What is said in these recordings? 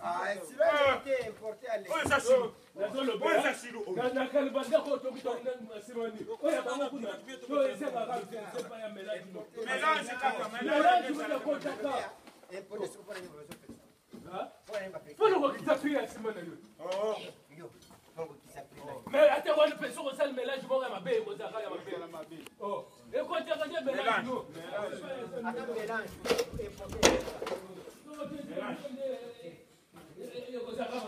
Ah, c'est nazolobanakaleba ndako otoki tonga masimani oyo bango kuna to ezengaka epa ya melange ndako otaka mpona kokita pri ya nsima na yo mais ate wana mpe soki osali mélange moko ya mabe ekozalaka ya mabe ekotaka te mélange yo ekozalaka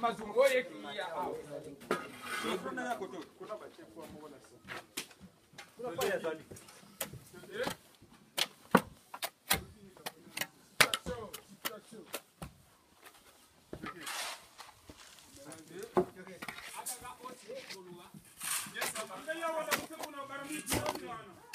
mazungu oyekiya awo kuna yako to kuna bachefu amola sa kuna pale zali eu Yes, sir.